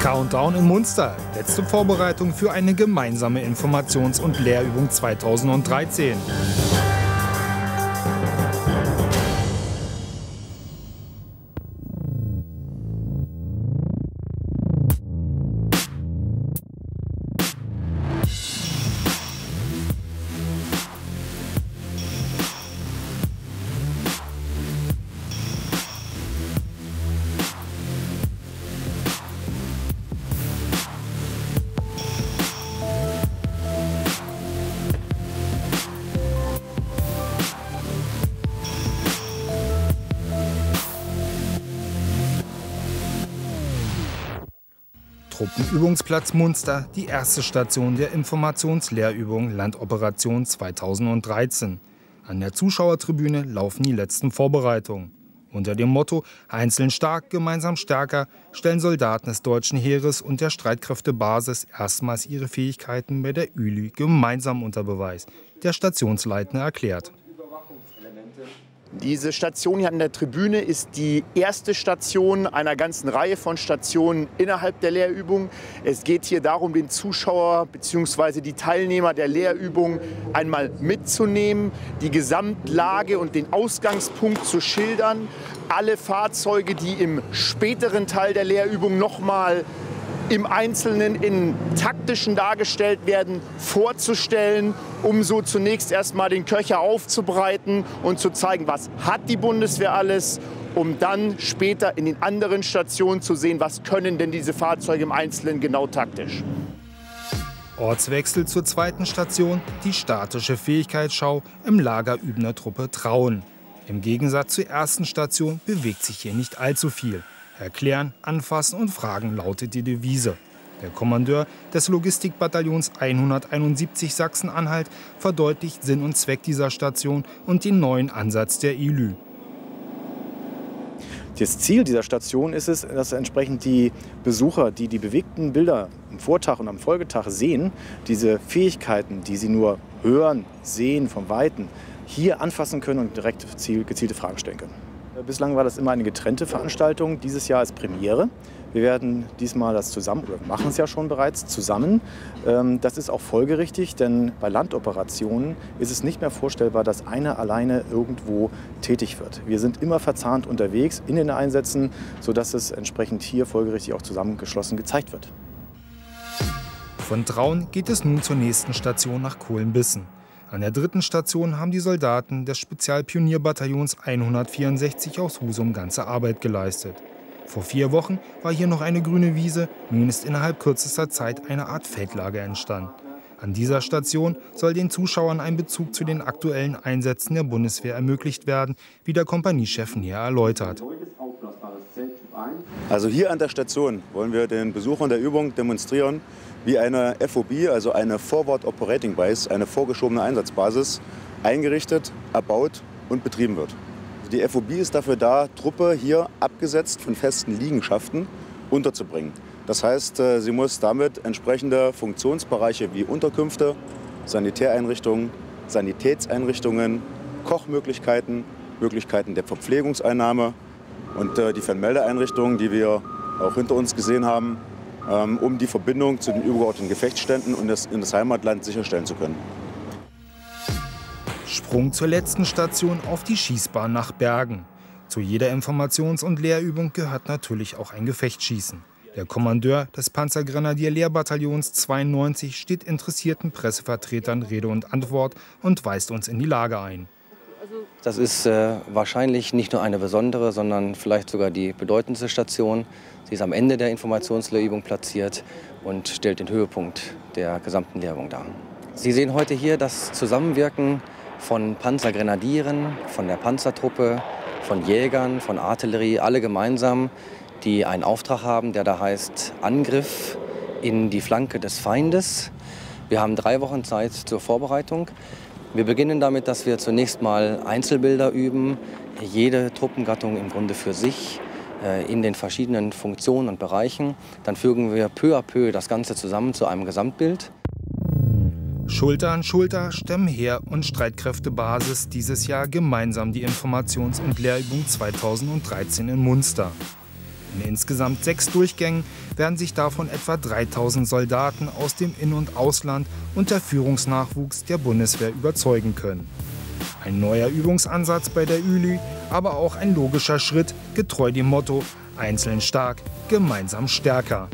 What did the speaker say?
Countdown in Munster. Letzte Vorbereitung für eine gemeinsame Informations- und Lehrübung 2013. Truppenübungsplatz Munster, die erste Station der Informationslehrübung Landoperation 2013. An der Zuschauertribüne laufen die letzten Vorbereitungen. Unter dem Motto Einzeln stark, gemeinsam stärker stellen Soldaten des deutschen Heeres und der Streitkräftebasis erstmals ihre Fähigkeiten bei der ÜLÜ gemeinsam unter Beweis. Der Stationsleitner erklärt. Diese Station hier an der Tribüne ist die erste Station einer ganzen Reihe von Stationen innerhalb der Lehrübung. Es geht hier darum, den Zuschauer bzw. die Teilnehmer der Lehrübung einmal mitzunehmen, die Gesamtlage und den Ausgangspunkt zu schildern, alle Fahrzeuge, die im späteren Teil der Lehrübung nochmal im Einzelnen in taktischen dargestellt werden, vorzustellen, um so zunächst erstmal den Köcher aufzubreiten und zu zeigen, was hat die Bundeswehr alles, um dann später in den anderen Stationen zu sehen, was können denn diese Fahrzeuge im Einzelnen genau taktisch. Ortswechsel zur zweiten Station, die statische Fähigkeitsschau im Lager übender Truppe Trauen. Im Gegensatz zur ersten Station bewegt sich hier nicht allzu viel. Erklären, anfassen und fragen lautet die Devise. Der Kommandeur des Logistikbataillons 171 Sachsen-Anhalt verdeutlicht Sinn und Zweck dieser Station und den neuen Ansatz der ILÜ. Das Ziel dieser Station ist es, dass entsprechend die Besucher, die die bewegten Bilder am Vortag und am Folgetag sehen, diese Fähigkeiten, die sie nur hören, sehen vom Weiten, hier anfassen können und direkt gezielte Fragen stellen können. Bislang war das immer eine getrennte Veranstaltung. Dieses Jahr ist Premiere. Wir werden diesmal das zusammen, oder machen es ja schon bereits, zusammen. Ähm, das ist auch folgerichtig, denn bei Landoperationen ist es nicht mehr vorstellbar, dass einer alleine irgendwo tätig wird. Wir sind immer verzahnt unterwegs in den Einsätzen, sodass es entsprechend hier folgerichtig auch zusammengeschlossen gezeigt wird. Von Traun geht es nun zur nächsten Station nach Kohlenbissen. An der dritten Station haben die Soldaten des Spezialpionierbataillons 164 aus Husum ganze Arbeit geleistet. Vor vier Wochen war hier noch eine grüne Wiese, nun ist innerhalb kürzester Zeit eine Art Feldlager entstanden. An dieser Station soll den Zuschauern ein Bezug zu den aktuellen Einsätzen der Bundeswehr ermöglicht werden, wie der Kompaniechef näher erläutert. Also hier an der Station wollen wir den Besuchern der Übung demonstrieren, wie eine FOB, also eine Forward Operating Base, eine vorgeschobene Einsatzbasis, eingerichtet, erbaut und betrieben wird. Die FOB ist dafür da, Truppe hier abgesetzt von festen Liegenschaften unterzubringen. Das heißt, äh, sie muss damit entsprechende Funktionsbereiche wie Unterkünfte, Sanitäreinrichtungen, Sanitätseinrichtungen, Kochmöglichkeiten, Möglichkeiten der Verpflegungseinnahme und äh, die Fernmeldeeinrichtungen, die wir auch hinter uns gesehen haben, um die Verbindung zu den übergeordneten Gefechtsständen und das, in das Heimatland sicherstellen zu können. Sprung zur letzten Station auf die Schießbahn nach Bergen. Zu jeder Informations- und Lehrübung gehört natürlich auch ein Gefechtsschießen. Der Kommandeur des Panzergrenadier-Lehrbataillons 92 steht interessierten Pressevertretern Rede und Antwort und weist uns in die Lage ein. Das ist äh, wahrscheinlich nicht nur eine besondere, sondern vielleicht sogar die bedeutendste Station. Sie ist am Ende der Informationslehrübung platziert und stellt den Höhepunkt der gesamten Lehrübung dar. Sie sehen heute hier das Zusammenwirken von Panzergrenadieren, von der Panzertruppe, von Jägern, von Artillerie, alle gemeinsam, die einen Auftrag haben, der da heißt Angriff in die Flanke des Feindes. Wir haben drei Wochen Zeit zur Vorbereitung. Wir beginnen damit, dass wir zunächst mal Einzelbilder üben, jede Truppengattung im Grunde für sich. Äh, in den verschiedenen Funktionen und Bereichen. Dann fügen wir peu à peu das Ganze zusammen zu einem Gesamtbild. Schulter an Schulter stemmen Heer und Streitkräftebasis dieses Jahr gemeinsam die Informations- und Lehrübung 2013 in Munster. In insgesamt sechs Durchgängen werden sich davon etwa 3000 Soldaten aus dem In- und Ausland und der Führungsnachwuchs der Bundeswehr überzeugen können. Ein neuer Übungsansatz bei der ÜLÜ, aber auch ein logischer Schritt, getreu dem Motto Einzeln stark, gemeinsam stärker.